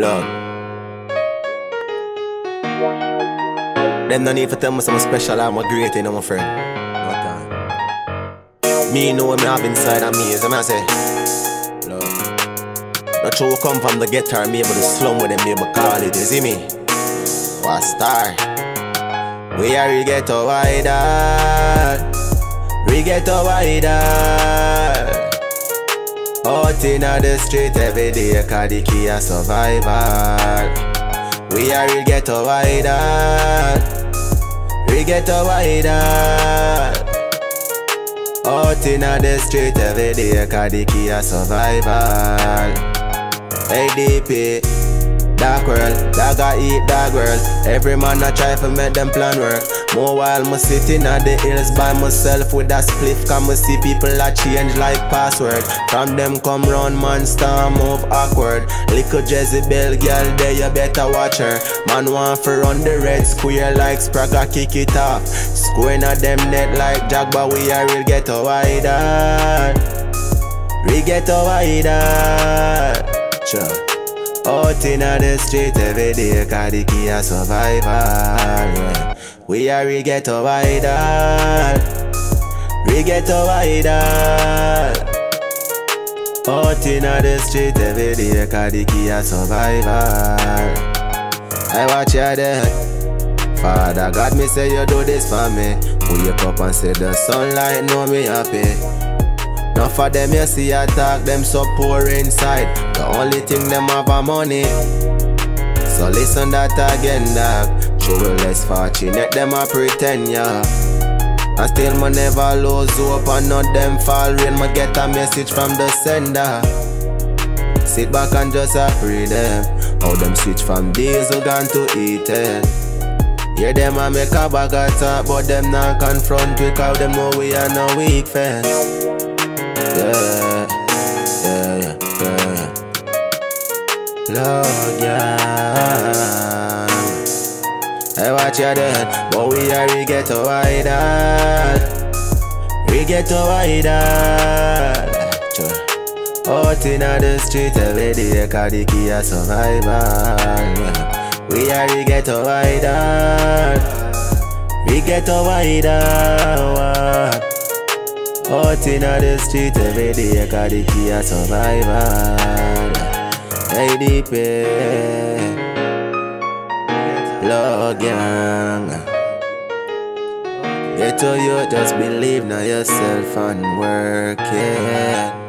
Blood. Them no need to tell me something special, I'm a great, you know, my friend. No time. Me know what me have inside of me, is what I say. Blood. Not sure come from the guitar, me able to slum with them, me able call it, you see me? What star? We are we get a wider. We get a wider. Out in the street every day, cause the key a survival. We are real ghetto idol. We ghetto idol. Out in the street every day, cause the key a survival. Hey DP, dark world, dog a eat dog world. Every man I try to make them plan work. More while me sitting at the hills by myself with a spliff. Come me see people a change like password. From them come round man move awkward. Little Jezebel girl there you better watch her. Man want for run the red square like Spragga kick it off. Squaring at them net like but we are real ghetto idol. We get a wider. Sure. Out inna the street every day, cause the key a survival. We are we ghetto idol, we ghetto idol. Out inna the street every day, cause the key a survival. I watch you there. Father God, me say you do this for me. Wake up and say the sunlight know me happy. Enough of them you see attack, them so poor inside. The only thing them have a money. So listen that again, dog. True less fortunate, them a pretend, yeah. I still me never lose hope and not them fall rain. Me get a message from the sender. Sit back and just pray them. How them switch from diesel gun to eating. Yeah, them a make a bag of talk, but them not confront we cause them know we are no weak fence. Yeah. Hey, watch your dead, but we are we ghetto idol. We get a wider. Out inna the street every day, cause the key a survival. We are ghetto idol. We ghetto idol. Out inna the street every day, cause the key a survival. Lord gang. Get to you, just believe now yourself and work it. Love.